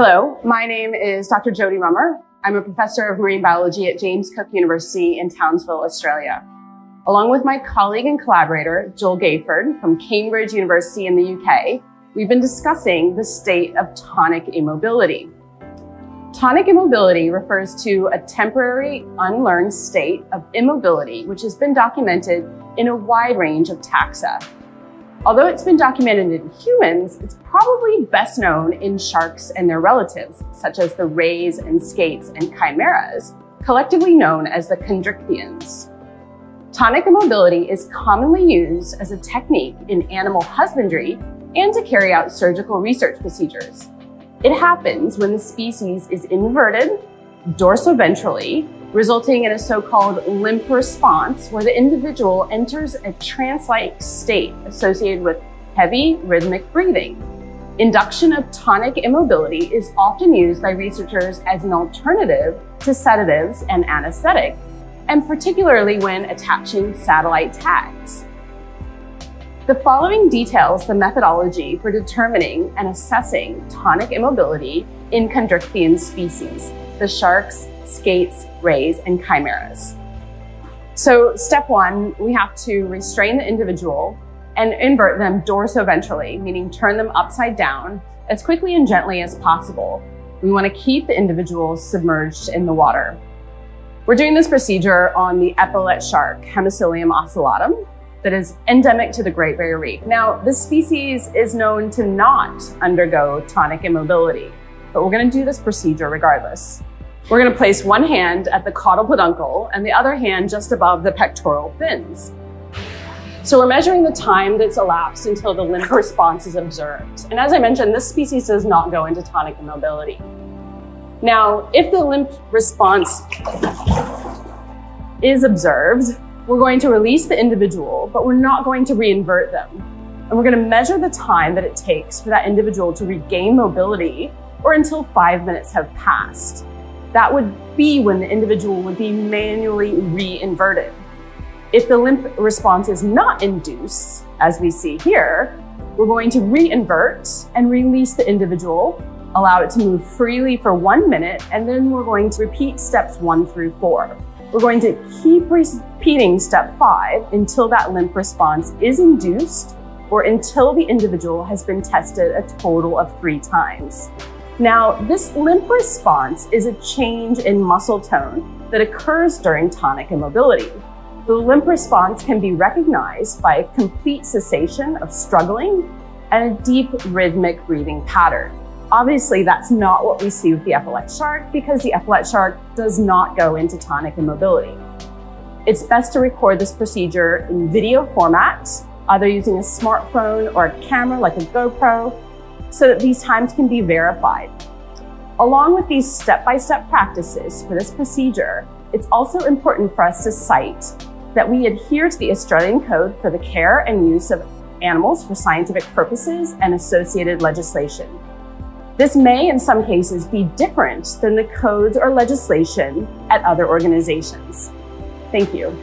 Hello, my name is Dr. Jodie Rummer. I'm a professor of marine biology at James Cook University in Townsville, Australia. Along with my colleague and collaborator, Joel Gayford from Cambridge University in the UK, we've been discussing the state of tonic immobility. Tonic immobility refers to a temporary, unlearned state of immobility, which has been documented in a wide range of taxa. Although it's been documented in humans, it's probably best known in sharks and their relatives, such as the rays and skates and chimeras, collectively known as the chondrichthyans. Tonic immobility is commonly used as a technique in animal husbandry and to carry out surgical research procedures. It happens when the species is inverted dorsoventrally, resulting in a so-called limp response where the individual enters a trance-like state associated with heavy rhythmic breathing. Induction of tonic immobility is often used by researchers as an alternative to sedatives and anesthetic, and particularly when attaching satellite tags. The following details the methodology for determining and assessing tonic immobility in chondrichthyan species, the sharks, skates, rays, and chimeras. So step one, we have to restrain the individual and invert them dorsoventrally, meaning turn them upside down as quickly and gently as possible. We want to keep the individual submerged in the water. We're doing this procedure on the epaulet shark, Hemiscyllium ocellatum, that is endemic to the Great Barrier Reef. Now, this species is known to not undergo tonic immobility, but we're gonna do this procedure regardless. We're gonna place one hand at the caudal peduncle and the other hand just above the pectoral fins. So we're measuring the time that's elapsed until the limp response is observed. And as I mentioned, this species does not go into tonic immobility. Now, if the limp response is observed, we're going to release the individual, but we're not going to reinvert them. And we're going to measure the time that it takes for that individual to regain mobility or until five minutes have passed. That would be when the individual would be manually re-inverted. If the limp response is not induced, as we see here, we're going to re-invert and release the individual, allow it to move freely for one minute, and then we're going to repeat steps one through four. We're going to keep repeating step five until that limp response is induced or until the individual has been tested a total of three times. Now, this limp response is a change in muscle tone that occurs during tonic immobility. The limp response can be recognized by a complete cessation of struggling and a deep rhythmic breathing pattern. Obviously, that's not what we see with the epaulet shark because the epaulet shark does not go into tonic immobility. It's best to record this procedure in video format, either using a smartphone or a camera like a GoPro, so that these times can be verified. Along with these step-by-step -step practices for this procedure, it's also important for us to cite that we adhere to the Australian Code for the Care and Use of Animals for Scientific Purposes and associated legislation. This may, in some cases, be different than the codes or legislation at other organizations. Thank you.